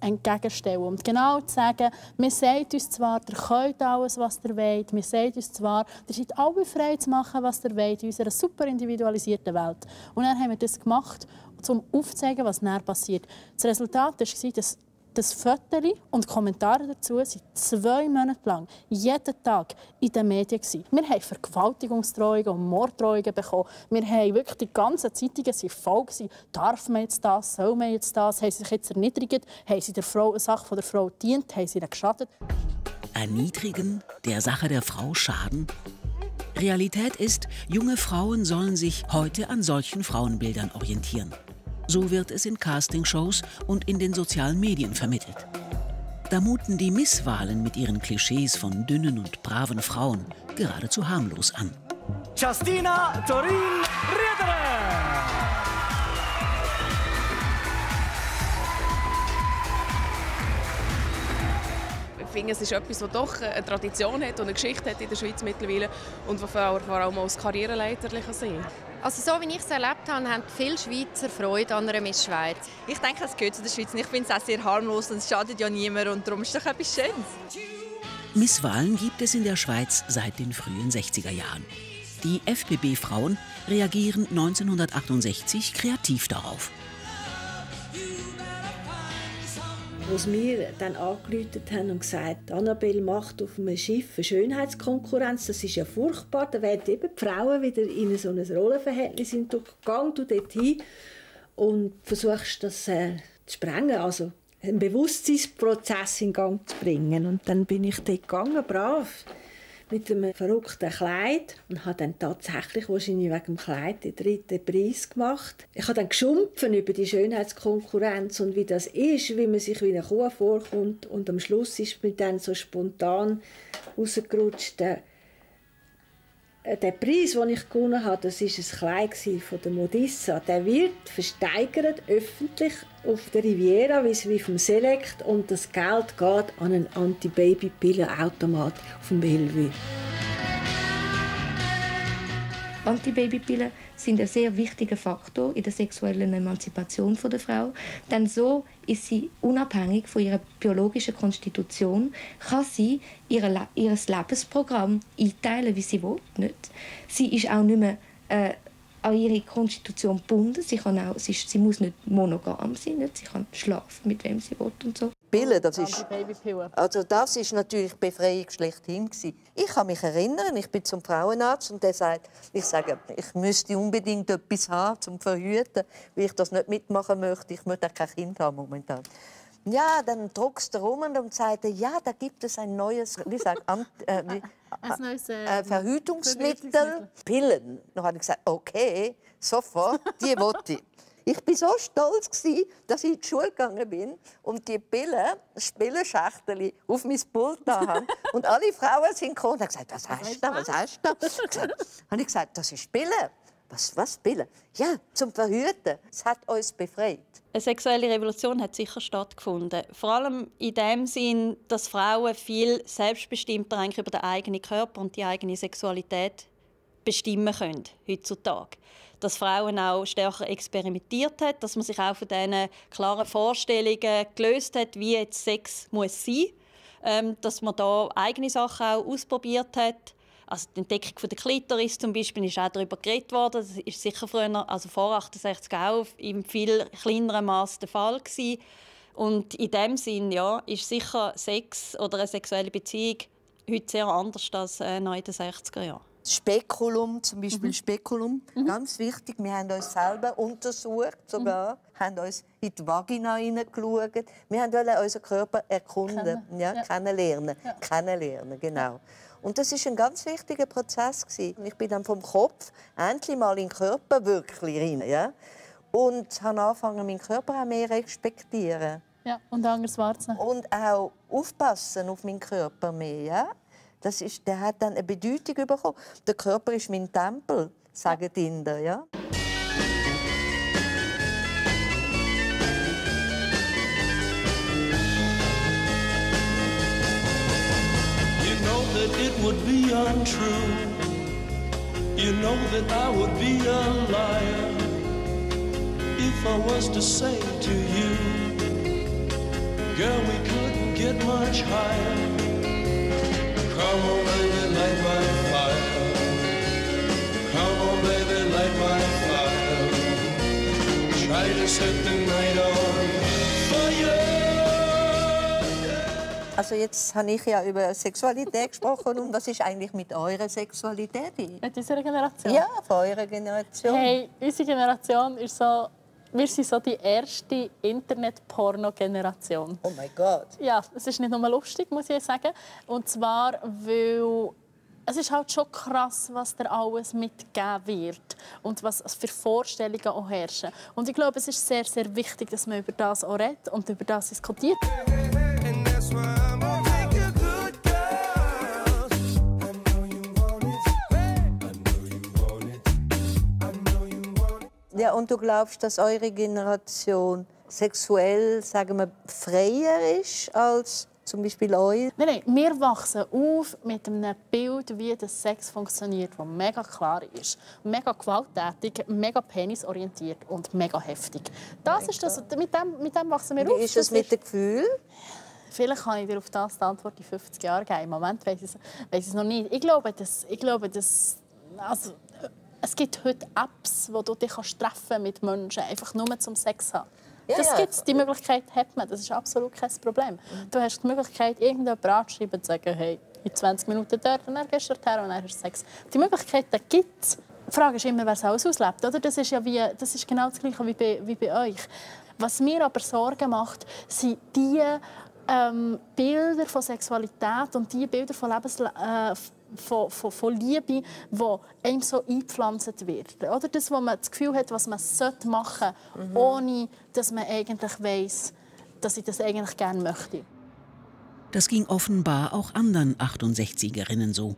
Speaker 7: entgegenstellen. Und genau zu sagen, wir sagen uns zwar, ihr könnt alles, was ihr wollt, wir sagen uns zwar, ihr seid alle frei zu machen, was ihr wollt, in unserer super individualisierten Welt. Und dann haben wir das gemacht, um aufzuzeigen, was näher passiert. Das Resultat war, dass das Fotos und Kommentare dazu sind zwei Monate lang jeden Tag in den Medien. Gewesen. Wir haben Vergewaltigungsdrohungen und Morddrohungen bekommen. Wir haben wirklich die ganzen Zeitungen sind voll. Gewesen. Darf man jetzt das? Soll man jetzt das? Haben sie sich jetzt erniedrigt? Haben sie der Frau eine Sache von der Frau dient? Haben sie ihr geschadet?
Speaker 8: Erniedrigen? Der Sache der Frau schaden? Realität ist, junge Frauen sollen sich heute an solchen Frauenbildern orientieren. So wird es in Castingshows und in den sozialen Medien vermittelt. Da muten die Misswahlen mit ihren Klischees von dünnen und braven Frauen geradezu harmlos an.
Speaker 29: Justina Torin Riedere!
Speaker 30: Ich finde, es ist etwas, das doch eine Tradition hat und eine Geschichte hat in der Schweiz mittlerweile und was vor allem als Karriereleiter sein kann.
Speaker 31: Also so wie ich es erlebt habe, haben viele Schweizer Freude an einer Miss Schweiz.
Speaker 32: Ich denke, es gehört zu der Schweiz. Ich finde es auch sehr harmlos und es schadet ja niemand und darum ist es doch etwas Schönes.
Speaker 8: Misswahlen gibt es in der Schweiz seit den frühen 60er Jahren. Die FBB-Frauen reagieren 1968 kreativ darauf.
Speaker 33: Als wir dann angerufen haben und gesagt Annabelle macht auf einem Schiff eine Schönheitskonkurrenz, das ist ja furchtbar, da werden eben die Frauen wieder in so ein Rollenverhältnis in du gang du dorthin und versuchst das äh, zu sprengen, also einen Bewusstseinsprozess in Gang zu bringen. Und dann bin ich dort gegangen, brav mit einem verrückten Kleid und habe dann tatsächlich wahrscheinlich wegen dem Kleid den dritten Preis gemacht. Ich habe dann geschumpfen über die Schönheitskonkurrenz und wie das ist, wie man sich wie eine Kuh vorkommt und am Schluss ist mir dann so spontan rausgerutscht, der äh, der Preis, den ich gewonnen habe, das war ein Kleid von der Modissa. Der wird versteigert öffentlich auf der Riviera, wie vom Select, und das Geld geht an einen Anti-Baby-Pillen-Automat auf dem Bellevue.
Speaker 9: Antibabypillen sind ein sehr wichtiger Faktor in der sexuellen Emanzipation der Frau. Denn so ist sie unabhängig von ihrer biologischen Konstitution, kann sie ihr, ihr Lebensprogramm einteilen, wie sie will. Nicht? Sie ist auch nicht mehr äh, an ihre Konstitution gebunden. Sie, kann auch, sie, sie muss nicht monogam sein, nicht? sie kann schlafen, mit wem sie will und so.
Speaker 10: Pillen, das ist, also das ist natürlich Befreiung schlechthin Ich kann mich erinnern, ich bin zum Frauenarzt und der sagt, ich sage, ich müsste unbedingt etwas haben zum Verhüten, weil ich das nicht mitmachen möchte. Ich möchte kein Kind haben momentan. Ja, dann druckst du rum und sagt, ja, da gibt es ein neues, wie sagt, äh, wie, *laughs* ein neues äh, Verhütungsmittel, Verhütungsmittel, Pillen. Dann habe ich gesagt, okay, sofort, die wollte ich. Ich war so stolz, dass ich in die Schule gegangen bin und die Pillen, Spillenschachtel auf mein Pult haben. Und alle Frauen sind gekommen und haben gesagt, was hast du da, was hast du da? habe ich gesagt, das ist Pillen. Was, was Pillen? Ja, zum Verhüten. Es hat uns befreit.
Speaker 12: Eine sexuelle Revolution hat sicher stattgefunden. Vor allem in dem Sinn, dass Frauen viel selbstbestimmter eigentlich über den eigenen Körper und die eigene Sexualität bestimmen können heutzutage. Dass Frauen auch stärker experimentiert hat, dass man sich auch von diesen klaren Vorstellungen gelöst hat, wie jetzt Sex muss sein, ähm, dass man da eigene Sachen auch ausprobiert hat also die Entdeckung der Klitoris zum Beispiel ist auch darüber geredet worden. Das ist sicher früher, also vor 68 auch in viel kleinerem Maß der Fall gewesen. Und in dem Sinn ja, ist sicher Sex oder eine sexuelle Beziehung heute sehr anders als äh, in den 60er Jahren.
Speaker 10: Spekulum, zum Beispiel mhm. Spekulum, mhm. ganz wichtig. Wir haben uns selber untersucht, sogar, mhm. haben uns in die Vagina hineingeschaut. Wir wollten unseren Körper erkunden, Kennen. ja, ja. kennenlernen, ja. kennenlernen, genau. Und das ist ein ganz wichtiger Prozess Ich bin dann vom Kopf endlich mal in den Körper wirklich rein, ja? und habe angefangen, meinen Körper auch mehr respektieren.
Speaker 7: Ja, und anders wahrzunehmen.
Speaker 10: Und auch aufpassen auf meinen Körper mehr, ja? Das ist, der hat dann eine Bedeutung bekommen. Der Körper ist mein Tempel, sagen die Inder, ja? it would be untrue. You know that I would be a liar if I was to say to you, Girl, we couldn't get much higher. Also jetzt habe ich ja über Sexualität gesprochen und was ist eigentlich mit eurer Sexualität?
Speaker 7: Mit unserer Generation?
Speaker 10: Ja, von eurer Generation.
Speaker 7: Hey, unsere Generation ist so, wir sind so die erste Internet-Porno-Generation.
Speaker 10: Oh mein Gott.
Speaker 7: Ja, es ist nicht nur lustig, muss ich sagen. Und zwar, weil es ist halt schon krass, was da alles mitgegeben wird und was für Vorstellungen auch herrschen. Und ich glaube, es ist sehr, sehr wichtig, dass man über das auch redet und über das diskutiert.
Speaker 10: Ja, und du glaubst, dass eure Generation sexuell, sagen wir, freier ist als zum Beispiel euch?
Speaker 7: Nein, nein, wir wachsen auf mit einem Bild, wie der Sex funktioniert, das mega klar ist, mega gewalttätig, mega penisorientiert und mega heftig. Das ist das, mit dem, mit dem wachsen wir
Speaker 10: wie
Speaker 7: auf.
Speaker 10: Wie ist es mit dem Gefühl?
Speaker 7: Vielleicht kann ich dir auf das die Antwort in 50 Jahren geben. Im Moment weiß ich es, weiß ich es noch nicht. Ich glaube, dass, ich glaube, dass also, es gibt heute Apps, wo du dich kannst treffen mit Menschen, einfach nur zum Sex haben. Ja, das ja. gibt's. Die Möglichkeit hat man. Das ist absolut kein Problem. Mhm. Du hast die Möglichkeit, irgendjemanden anzuschreiben und zu sagen, hey, in 20 Minuten dort dann gehst du dorthin und dann hast du Sex. Die Möglichkeit gibt es. Die Frage ist immer, wer es alles auslebt. Oder? Das, ist ja wie, das ist genau das Gleiche wie bei, wie bei euch. Was mir aber Sorgen macht, sind die ähm, Bilder von Sexualität und die Bilder von, Lebens äh, von, von, von Liebe, die einem so eingepflanzt wird. Oder das, wo man das Gefühl hat, was man machen sollte, mhm. ohne dass man eigentlich weiß, dass ich das eigentlich gerne möchte.
Speaker 8: Das ging offenbar auch anderen 68erinnen so.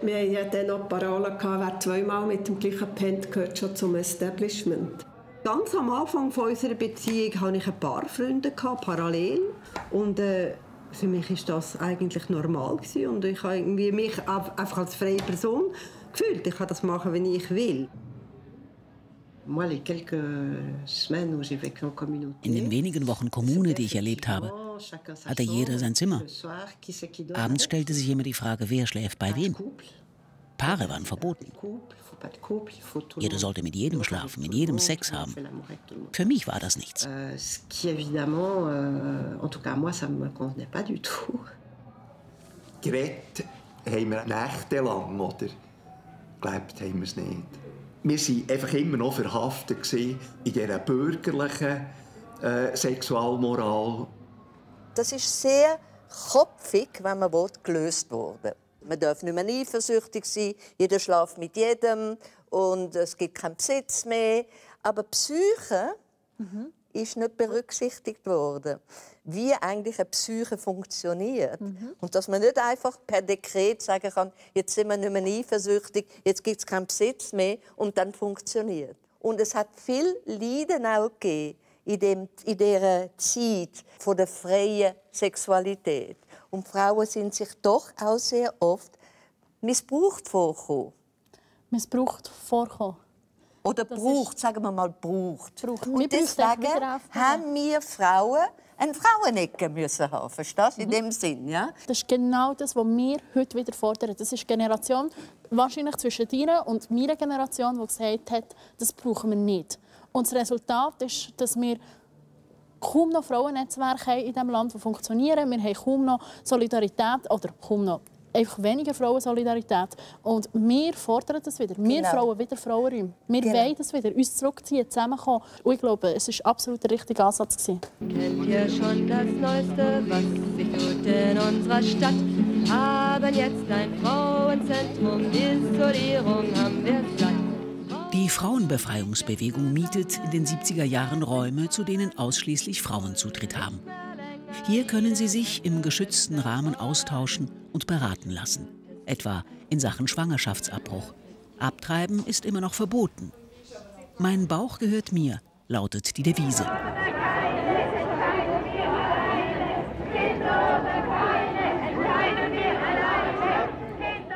Speaker 34: Wir hatten ja dann noch Parolen, wer zweimal mit dem gleichen Pen gehört schon zum Establishment. Ganz am Anfang unserer Beziehung hatte ich ein paar Freunde parallel. Und äh, für mich ist das eigentlich normal gewesen. und ich habe irgendwie mich einfach als freie Person gefühlt. Ich kann das machen, wenn ich will.
Speaker 8: In den wenigen Wochen Kommune, die ich erlebt habe, hatte jeder sein Zimmer. Abends stellte sich immer die Frage, wer schläft bei wem. Paare waren verboten. Jeder sollte mit jedem schlafen, mit jedem Sex haben. Für mich war das nichts.
Speaker 35: Geredet haben wir nächtelang, oder? Glaubt haben wir es nicht. Wir waren einfach immer noch verhaftet in dieser bürgerlichen äh, Sexualmoral.
Speaker 10: Das ist sehr kopfig, wenn man will, gelöst wurde. Man darf nicht mehr eifersüchtig sein, jeder schläft mit jedem und es gibt keinen Besitz mehr. Aber Psyche mhm. ist nicht berücksichtigt worden, wie eigentlich eine Psyche funktioniert. Mhm. Und dass man nicht einfach per Dekret sagen kann, jetzt sind wir nicht mehr eifersüchtig, jetzt gibt es keinen Besitz mehr und dann funktioniert. Und es hat viel Leiden auch gegeben in, dem, in dieser Zeit von der freien Sexualität. Und Frauen sind sich doch auch sehr oft missbraucht vorgekommen.
Speaker 7: Missbraucht vorkommen.
Speaker 10: Oder das braucht, sagen wir mal, braucht. braucht. Und deswegen haben wir Frauen eine Frauenecke müssen haben. Verstehst du? In mhm. dem Sinn, ja?
Speaker 7: Das ist genau das, was wir heute wieder fordern. Das ist die Generation, wahrscheinlich zwischen dir und meiner Generation, die gesagt hat, das brauchen wir nicht. Und das Resultat ist, dass wir kaum noch Frauennetzwerke in diesem Land, die funktionieren. Wir haben kaum noch Solidarität, oder kaum noch einfach weniger Frauensolidarität. Und wir fordern das wieder. Wir genau. Frauen wieder Frauenräume. Wir genau. wollen das wieder. Uns zurückziehen, zusammenkommen. Und ich glaube, es war absolut der richtige Ansatz. Gewesen.
Speaker 36: Kennt ihr schon das Neueste, was sich tut in unserer Stadt? Haben jetzt ein Frauenzentrum, Isolierung haben wir satt.
Speaker 8: Die Frauenbefreiungsbewegung mietet in den 70er Jahren Räume, zu denen ausschließlich Frauen Zutritt haben. Hier können sie sich im geschützten Rahmen austauschen und beraten lassen, etwa in Sachen Schwangerschaftsabbruch. Abtreiben ist immer noch verboten. Mein Bauch gehört mir, lautet die Devise.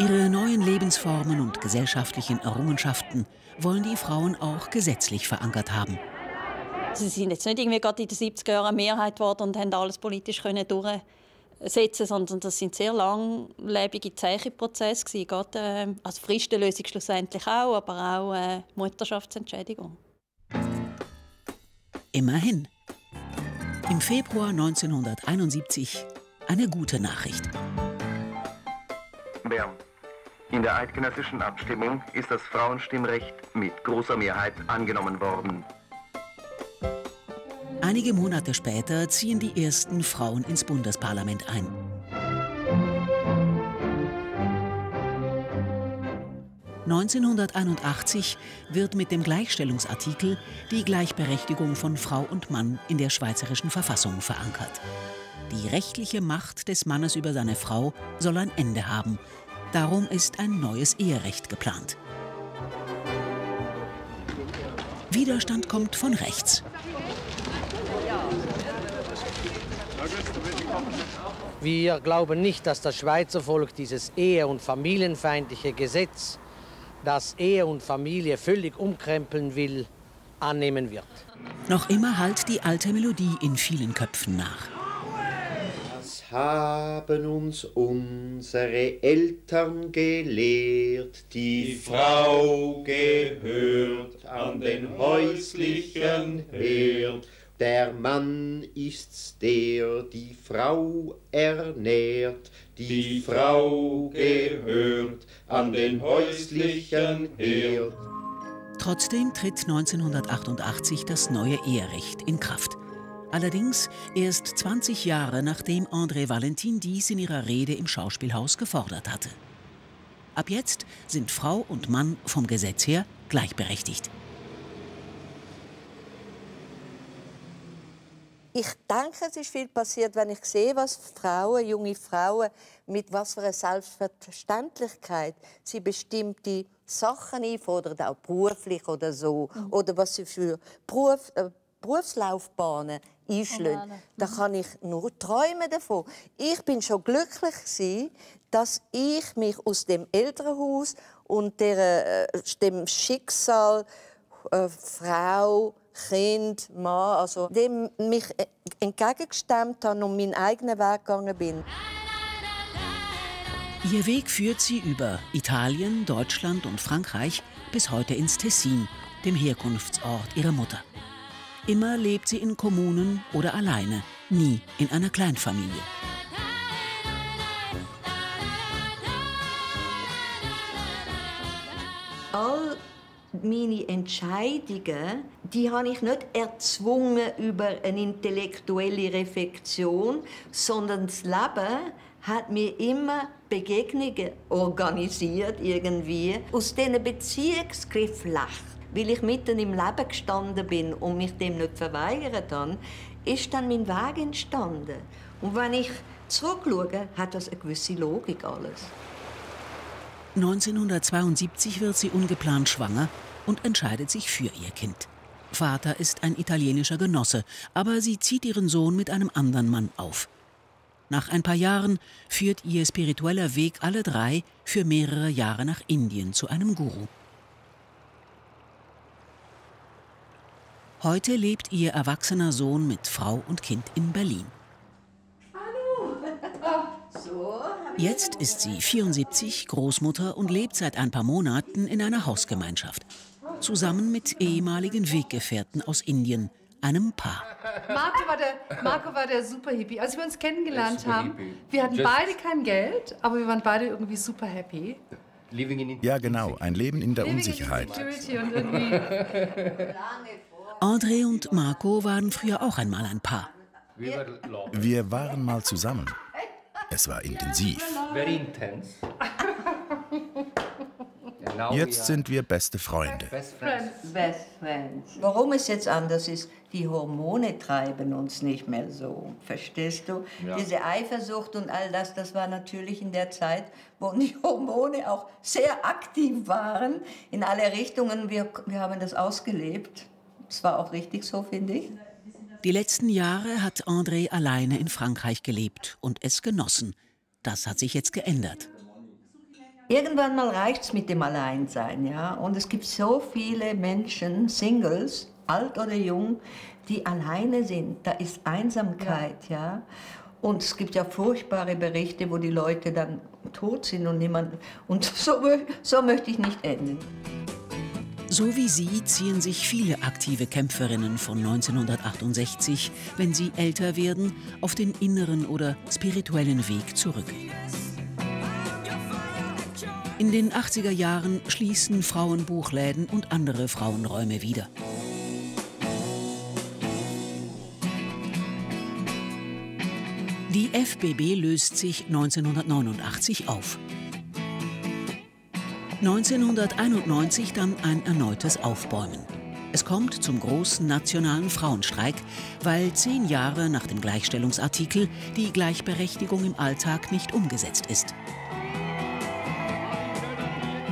Speaker 8: Ihre neuen Lebensformen und gesellschaftlichen Errungenschaften wollen die Frauen auch gesetzlich verankert haben.
Speaker 12: Sie sind jetzt nicht irgendwie gerade in den 70er Jahren eine Mehrheit geworden und haben alles politisch können durchsetzen, sondern das sind sehr langlebige Zeichenprozesse gewesen. Gerade, äh, also Fristenlösung schlussendlich auch, aber auch äh, Mutterschaftsentschädigung.
Speaker 8: Immerhin. Im Februar 1971 eine gute Nachricht.
Speaker 37: Bern. In der eidgenössischen Abstimmung ist das Frauenstimmrecht mit großer Mehrheit angenommen worden.
Speaker 8: Einige Monate später ziehen die ersten Frauen ins Bundesparlament ein. (1981) wird mit dem Gleichstellungsartikel die Gleichberechtigung von Frau und Mann in der schweizerischen Verfassung verankert. Die rechtliche Macht des Mannes über seine Frau soll ein Ende haben, Darum ist ein neues Eherecht geplant. Widerstand kommt von rechts.
Speaker 38: Wir glauben nicht, dass das Schweizer Volk dieses ehe- und familienfeindliche Gesetz, das Ehe und Familie völlig umkrempeln will, annehmen wird.
Speaker 8: Noch immer halt die alte Melodie in vielen Köpfen nach
Speaker 39: haben uns unsere Eltern gelehrt.
Speaker 40: Die Frau gehört an
Speaker 39: den häuslichen Herd. Der Mann ist's, der die Frau ernährt, die Frau gehört an den häuslichen Herd.
Speaker 8: Trotzdem tritt 1988 das neue Eherecht in Kraft. Allerdings erst 20 Jahre nachdem André Valentin dies in ihrer Rede im Schauspielhaus gefordert hatte. Ab jetzt sind Frau und Mann vom Gesetz her gleichberechtigt.
Speaker 10: Ich denke, es ist viel passiert, wenn ich sehe, was Frauen, junge Frauen, mit was für einer Selbstverständlichkeit sie bestimmte Sachen einfordern, auch beruflich oder so, mhm. oder was sie für Beruf, äh, Berufslaufbahnen einschlagen. Mhm. Da kann ich nur träumen davon. Ich bin schon glücklich gewesen, dass ich mich aus dem Elternhaus und der, äh, dem Schicksal äh, Frau Kind, Mann, also dem mich entgegengestemmt habe und meinen eigenen Weg gegangen bin.
Speaker 8: Ihr Weg führt sie über Italien, Deutschland und Frankreich bis heute ins Tessin, dem Herkunftsort ihrer Mutter. Immer lebt sie in Kommunen oder alleine, nie in einer Kleinfamilie.
Speaker 10: All meine Entscheidungen, die habe ich nicht erzwungen über eine intellektuelle Reflexion, sondern das Leben hat mir immer Begegnungen organisiert irgendwie aus diesen Beziehungsgeflecht, weil ich mitten im Leben gestanden bin und mich dem nicht verweigert habe, ist dann mein Weg entstanden. Und wenn ich zurückschaue, hat das eine gewisse Logik alles.
Speaker 8: 1972 wird sie ungeplant schwanger und entscheidet sich für ihr Kind. Vater ist ein italienischer Genosse, aber sie zieht ihren Sohn mit einem anderen Mann auf. Nach ein paar Jahren führt ihr spiritueller Weg alle drei für mehrere Jahre nach Indien zu einem Guru. Heute lebt ihr erwachsener Sohn mit Frau und Kind in Berlin. *laughs* Jetzt ist sie 74, Großmutter und lebt seit ein paar Monaten in einer Hausgemeinschaft. Zusammen mit ehemaligen Weggefährten aus Indien, einem Paar.
Speaker 41: Marco war der, Marco war der Super-Hippie. Als wir uns kennengelernt haben, wir hatten beide kein Geld, aber wir waren beide irgendwie super happy.
Speaker 1: Ja, genau, ein Leben in der Unsicherheit. *laughs* *laughs*
Speaker 8: André und Marco waren früher auch einmal ein Paar.
Speaker 1: Wir waren mal zusammen. Es war intensiv. Jetzt sind wir beste Freunde.
Speaker 10: Warum es jetzt anders ist, die Hormone treiben uns nicht mehr so. Verstehst du? Ja. Diese Eifersucht und all das, das war natürlich in der Zeit, wo die *laughs* Hormone auch sehr aktiv waren in alle Richtungen. Wir, wir haben das ausgelebt. Das war auch richtig so, finde ich.
Speaker 8: Die letzten Jahre hat André alleine in Frankreich gelebt und es genossen. Das hat sich jetzt geändert.
Speaker 10: Irgendwann mal reicht es mit dem Alleinsein, ja. Und es gibt so viele Menschen, Singles, alt oder jung, die alleine sind. Da ist Einsamkeit, ja. ja. Und es gibt ja furchtbare Berichte, wo die Leute dann tot sind und niemand. Und *laughs* so, so möchte ich nicht enden.
Speaker 8: So wie sie ziehen sich viele aktive Kämpferinnen von 1968, wenn sie älter werden, auf den inneren oder spirituellen Weg zurück. In den 80er Jahren schließen Frauenbuchläden und andere Frauenräume wieder. Die FBB löst sich 1989 auf. 1991 dann ein erneutes Aufbäumen. Es kommt zum großen nationalen Frauenstreik, weil zehn Jahre nach dem Gleichstellungsartikel die Gleichberechtigung im Alltag nicht umgesetzt ist.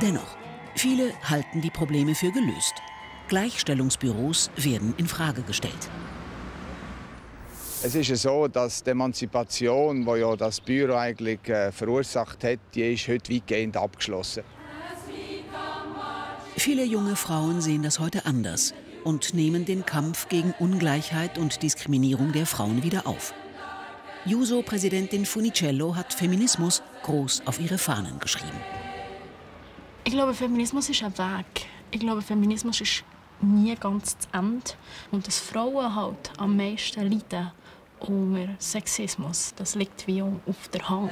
Speaker 8: Dennoch, viele halten die Probleme für gelöst. Gleichstellungsbüros werden in Frage gestellt.
Speaker 42: Es ist ja so, dass die Emanzipation, die ja das Büro eigentlich äh, verursacht hat, die ist heute weitgehend abgeschlossen.
Speaker 8: Viele junge Frauen sehen das heute anders und nehmen den Kampf gegen Ungleichheit und Diskriminierung der Frauen wieder auf. Juso-Präsidentin Funicello hat Feminismus groß auf ihre Fahnen geschrieben.
Speaker 7: Ich glaube, Feminismus ist ein Weg. Ich glaube, Feminismus ist nie ganz zu Ende. Und dass Frauen halt am meisten leiden unter Sexismus, das liegt wie auf der Hand.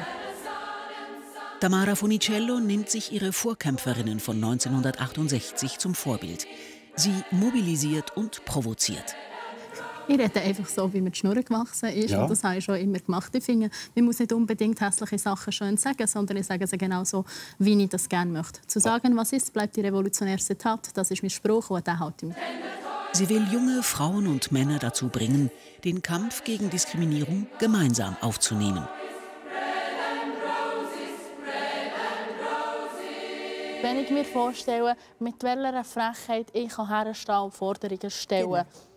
Speaker 8: Tamara Funicello nimmt sich ihre Vorkämpferinnen von 1968 zum Vorbild. Sie mobilisiert und provoziert.
Speaker 7: Ich rede einfach so, wie mir die Schnur gewachsen ist. Ja. Und das habe ich schon immer gemacht. Ich finde, man muss nicht unbedingt hässliche Sachen schön sagen, sondern ich sage sie genau so, wie ich das gerne möchte. Zu sagen, was ist, bleibt die revolutionäre Tat. Das ist mein Spruch und den halte ich
Speaker 8: Sie will junge Frauen und Männer dazu bringen, den Kampf gegen Diskriminierung gemeinsam aufzunehmen.
Speaker 7: Wenn ich mir vorstelle, mit welcher Frechheit ich herstehen und Forderungen stellen kann, genau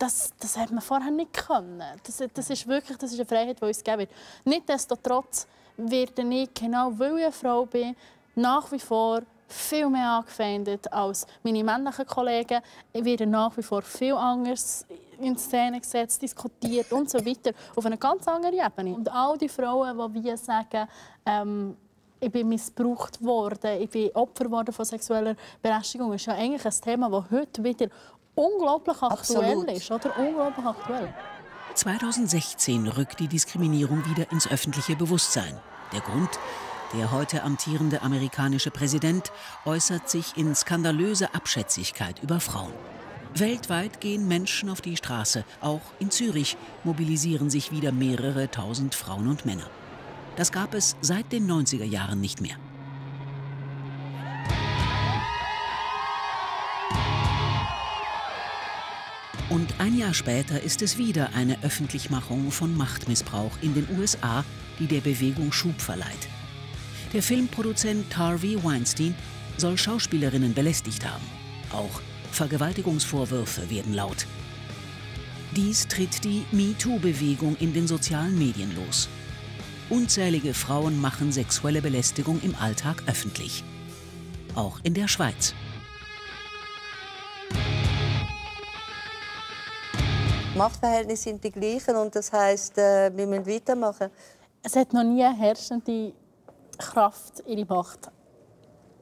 Speaker 7: das, das hat man vorher nicht können. Das, das ist wirklich das ist eine Freiheit, die uns gegeben wird. Nichtsdestotrotz werde ich, genau weil ich eine Frau bin, nach wie vor viel mehr angefeindet als meine männlichen Kollegen. Ich werde nach wie vor viel anders in Szene gesetzt, diskutiert und so weiter. Auf einer ganz anderen Ebene. Und all die Frauen, die wie sagen, ähm, ich bin missbraucht worden, ich bin Opfer worden von sexueller Belästigung, ist ja eigentlich ein Thema, das heute wieder unglaublich aktuell Absolut. ist. Oder? Unglaublich aktuell.
Speaker 8: 2016 rückt die Diskriminierung wieder ins öffentliche Bewusstsein. Der Grund? Der heute amtierende amerikanische Präsident äußert sich in skandalöser Abschätzigkeit über Frauen. Weltweit gehen Menschen auf die Straße. Auch in Zürich mobilisieren sich wieder mehrere tausend Frauen und Männer. Das gab es seit den 90er Jahren nicht mehr. Und ein Jahr später ist es wieder eine Öffentlichmachung von Machtmissbrauch in den USA, die der Bewegung Schub verleiht. Der Filmproduzent Harvey Weinstein soll Schauspielerinnen belästigt haben. Auch Vergewaltigungsvorwürfe werden laut. Dies tritt die MeToo-Bewegung in den sozialen Medien los. Unzählige Frauen machen sexuelle Belästigung im Alltag öffentlich. Auch in der Schweiz.
Speaker 10: Machtverhältnisse sind die gleichen und das heißt, äh, wir müssen weitermachen.
Speaker 7: Es hat noch nie eine herrschende Kraft ihre Macht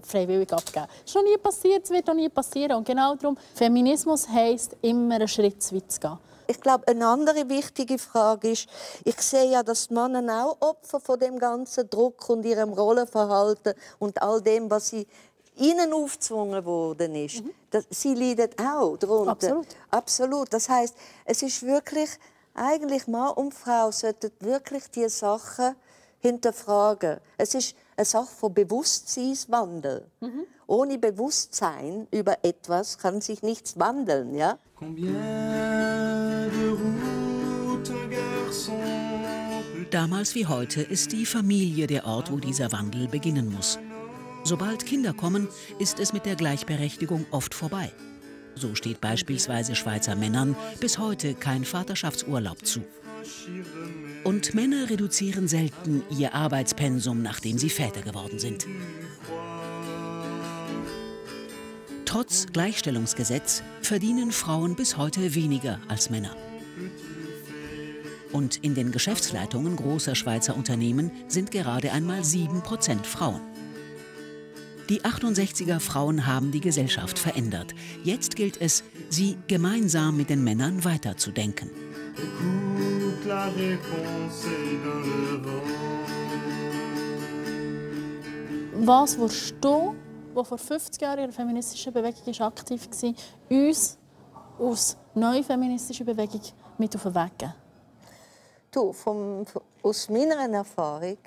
Speaker 7: freiwillig abgeben. Es ist noch nie passiert, es wird noch nie passieren. Und genau darum, Feminismus heisst, immer einen Schritt zu weit zu gehen.
Speaker 10: Ich glaube, eine andere wichtige Frage ist, ich sehe ja, dass die Männer auch Opfer von dem ganzen Druck und ihrem Rollenverhalten und all dem, was sie ihnen aufgezwungen worden ist. Mhm. Das, sie leiden auch darunter. Absolut. Absolut. Das heißt, es ist wirklich, eigentlich Mann und Frau sollten wirklich die Sachen hinterfragen. Es ist eine Sache von Bewusstseinswandel. Mhm. Ohne Bewusstsein über etwas kann sich nichts wandeln. Ja?
Speaker 8: Damals wie heute ist die Familie der Ort, wo dieser Wandel beginnen muss. Sobald Kinder kommen, ist es mit der Gleichberechtigung oft vorbei. So steht beispielsweise Schweizer Männern bis heute kein Vaterschaftsurlaub zu. Und Männer reduzieren selten ihr Arbeitspensum, nachdem sie Väter geworden sind. Trotz Gleichstellungsgesetz verdienen Frauen bis heute weniger als Männer. Und in den Geschäftsleitungen großer Schweizer Unternehmen sind gerade einmal 7% Frauen. Die 68er Frauen haben die Gesellschaft verändert. Jetzt gilt es, sie gemeinsam mit den Männern weiterzudenken.
Speaker 7: Was würdest du, der vor 50 Jahren in der feministischen Bewegung aktiv war, uns aus neue feministische Bewegung mit auf den Weg geben?
Speaker 10: Du, vom, aus meiner Erfahrung,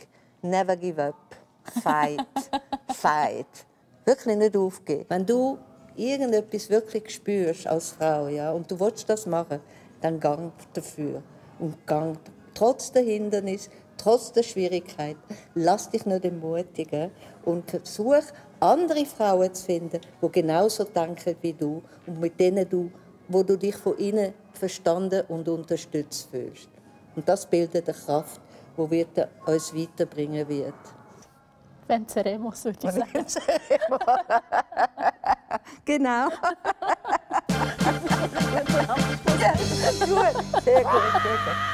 Speaker 10: never give up. Fight. *laughs* Fight. Wirklich nicht aufgeben. Wenn du irgendetwas wirklich spürst als Frau ja, und du willst das machen, dann gang dafür. Und gang trotz der Hindernis, trotz der Schwierigkeit, lass dich nicht entmutigen und versuch, andere Frauen zu finden, die genauso denken wie du und mit denen du, wo du dich von ihnen verstanden und unterstützt fühlst. Und das bildet eine Kraft, die uns weiterbringen wird.
Speaker 7: Venceremos, würde ich sagen. *laughs*
Speaker 10: genau. *laughs* Seca, *laughs* seca.